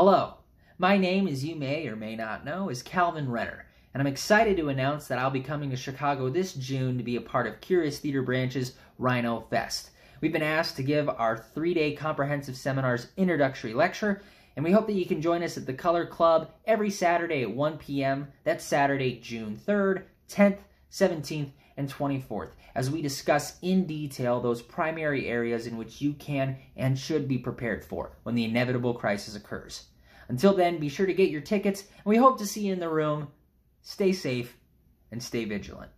Hello, my name, as you may or may not know, is Calvin Renner, and I'm excited to announce that I'll be coming to Chicago this June to be a part of Curious Theater Branch's Rhino Fest. We've been asked to give our three day comprehensive seminar's introductory lecture, and we hope that you can join us at the Color Club every Saturday at 1 p.m. That's Saturday, June 3rd, 10th, 17th, and 24th, as we discuss in detail those primary areas in which you can and should be prepared for when the inevitable crisis occurs. Until then, be sure to get your tickets, and we hope to see you in the room. Stay safe and stay vigilant.